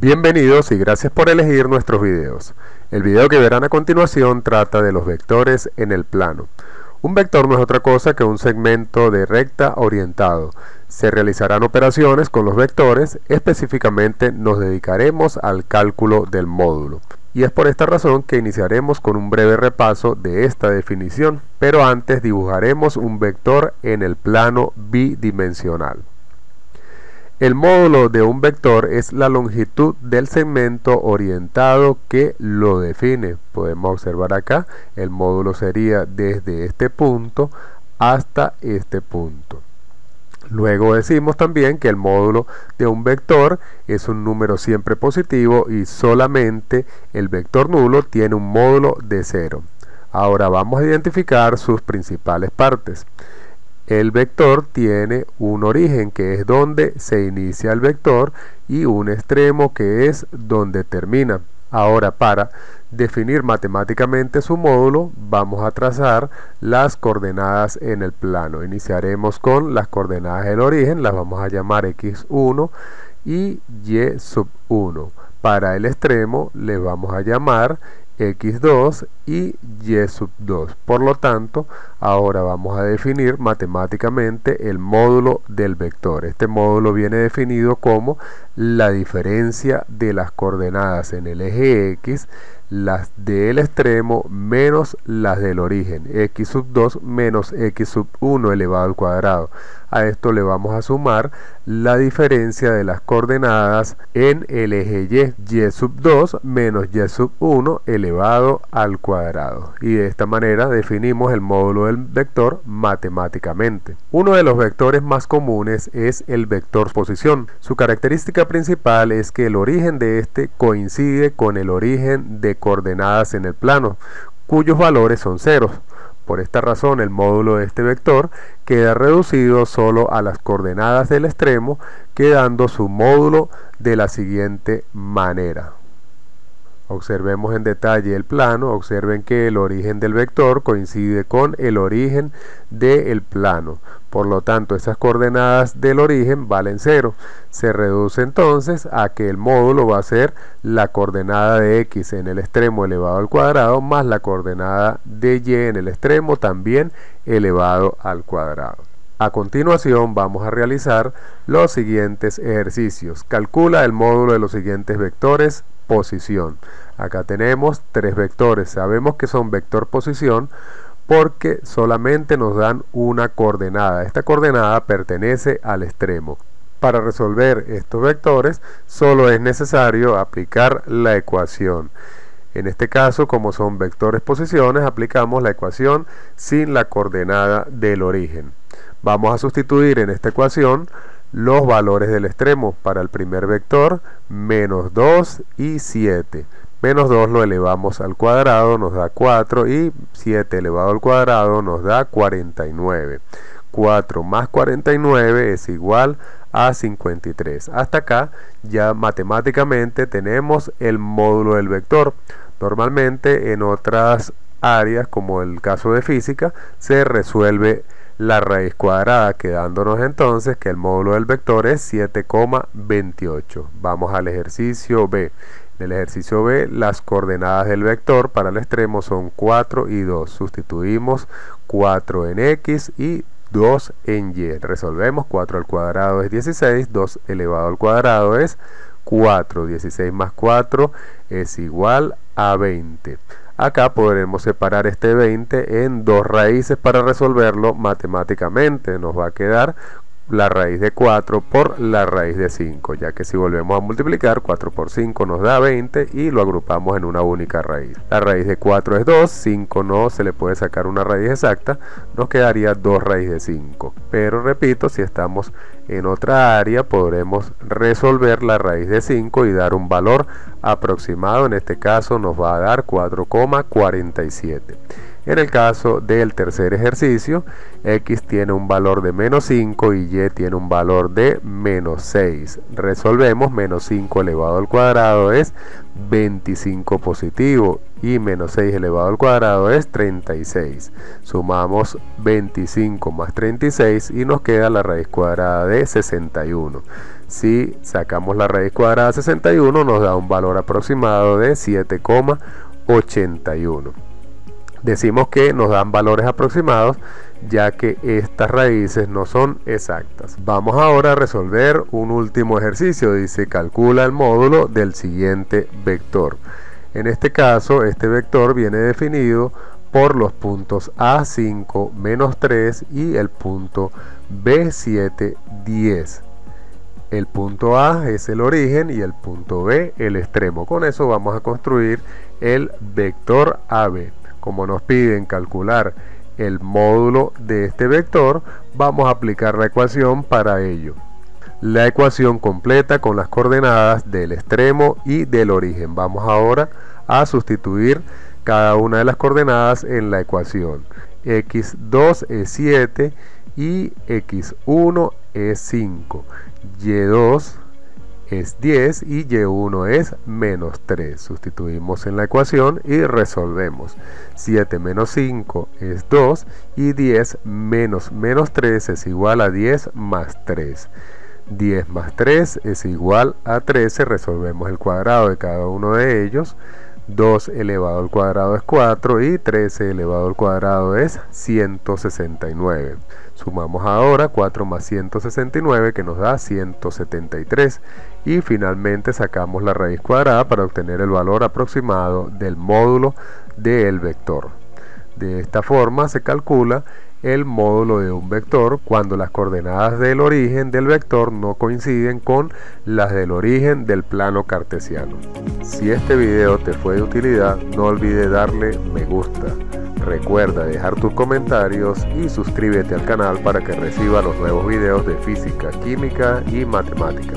Bienvenidos y gracias por elegir nuestros videos. El video que verán a continuación trata de los vectores en el plano. Un vector no es otra cosa que un segmento de recta orientado. Se realizarán operaciones con los vectores, específicamente nos dedicaremos al cálculo del módulo. Y es por esta razón que iniciaremos con un breve repaso de esta definición, pero antes dibujaremos un vector en el plano bidimensional. El módulo de un vector es la longitud del segmento orientado que lo define. Podemos observar acá, el módulo sería desde este punto hasta este punto. Luego decimos también que el módulo de un vector es un número siempre positivo y solamente el vector nulo tiene un módulo de cero. Ahora vamos a identificar sus principales partes. El vector tiene un origen que es donde se inicia el vector y un extremo que es donde termina. Ahora para definir matemáticamente su módulo vamos a trazar las coordenadas en el plano. Iniciaremos con las coordenadas del origen, las vamos a llamar x1 y y sub 1. Para el extremo le vamos a llamar x2 y y sub 2. Por lo tanto, ahora vamos a definir matemáticamente el módulo del vector. Este módulo viene definido como la diferencia de las coordenadas en el eje x las del extremo menos las del origen, x sub 2 menos x sub 1 elevado al cuadrado. A esto le vamos a sumar la diferencia de las coordenadas en el eje y, y sub 2 menos y sub 1 elevado al cuadrado. Y de esta manera definimos el módulo del vector matemáticamente. Uno de los vectores más comunes es el vector posición. Su característica principal es que el origen de este coincide con el origen de coordenadas en el plano, cuyos valores son ceros. Por esta razón el módulo de este vector queda reducido solo a las coordenadas del extremo, quedando su módulo de la siguiente manera. Observemos en detalle el plano, observen que el origen del vector coincide con el origen del plano. Por lo tanto, esas coordenadas del origen valen 0. Se reduce entonces a que el módulo va a ser la coordenada de x en el extremo elevado al cuadrado más la coordenada de y en el extremo también elevado al cuadrado. A continuación vamos a realizar los siguientes ejercicios. Calcula el módulo de los siguientes vectores posición. Acá tenemos tres vectores. Sabemos que son vector posición porque solamente nos dan una coordenada. Esta coordenada pertenece al extremo. Para resolver estos vectores solo es necesario aplicar la ecuación. En este caso, como son vectores posiciones, aplicamos la ecuación sin la coordenada del origen. Vamos a sustituir en esta ecuación los valores del extremo para el primer vector, menos 2 y 7. Menos 2 lo elevamos al cuadrado, nos da 4 y 7 elevado al cuadrado nos da 49. 4 más 49 es igual a 53. Hasta acá ya matemáticamente tenemos el módulo del vector. Normalmente en otras áreas como el caso de física se resuelve la raíz cuadrada, quedándonos entonces que el módulo del vector es 7,28. Vamos al ejercicio B. En el ejercicio B, las coordenadas del vector para el extremo son 4 y 2. Sustituimos 4 en X y 2 en Y. Resolvemos 4 al cuadrado es 16, 2 elevado al cuadrado es 4. 16 más 4 es igual a 20. Acá podremos separar este 20 en dos raíces para resolverlo matemáticamente. Nos va a quedar la raíz de 4 por la raíz de 5, ya que si volvemos a multiplicar, 4 por 5 nos da 20 y lo agrupamos en una única raíz. La raíz de 4 es 2, 5 no se le puede sacar una raíz exacta, nos quedaría 2 raíz de 5. Pero repito, si estamos en otra área, podremos resolver la raíz de 5 y dar un valor aproximado, en este caso nos va a dar 4,47. En el caso del tercer ejercicio, x tiene un valor de menos 5 y y tiene un valor de menos 6. Resolvemos, menos 5 elevado al cuadrado es 25 positivo y menos 6 elevado al cuadrado es 36. Sumamos 25 más 36 y nos queda la raíz cuadrada de 61. Si sacamos la raíz cuadrada de 61 nos da un valor aproximado de 7,81. Decimos que nos dan valores aproximados ya que estas raíces no son exactas. Vamos ahora a resolver un último ejercicio. Dice calcula el módulo del siguiente vector. En este caso, este vector viene definido por los puntos A5 menos 3 y el punto B7 10. El punto A es el origen y el punto B el extremo. Con eso vamos a construir el vector AB. Como nos piden calcular el módulo de este vector, vamos a aplicar la ecuación para ello. La ecuación completa con las coordenadas del extremo y del origen. Vamos ahora a sustituir cada una de las coordenadas en la ecuación. x2 es 7 y x1 es 5. y2 es 10 y y1 es menos 3. Sustituimos en la ecuación y resolvemos. 7 menos 5 es 2 y 10 menos menos 3 es igual a 10 más 3. 10 más 3 es igual a 13. Resolvemos el cuadrado de cada uno de ellos. 2 elevado al cuadrado es 4 y 13 elevado al cuadrado es 169. Sumamos ahora 4 más 169 que nos da 173 y finalmente sacamos la raíz cuadrada para obtener el valor aproximado del módulo del vector. De esta forma se calcula el módulo de un vector cuando las coordenadas del origen del vector no coinciden con las del origen del plano cartesiano. Si este video te fue de utilidad, no olvides darle me gusta. Recuerda dejar tus comentarios y suscríbete al canal para que reciba los nuevos videos de física, química y matemática.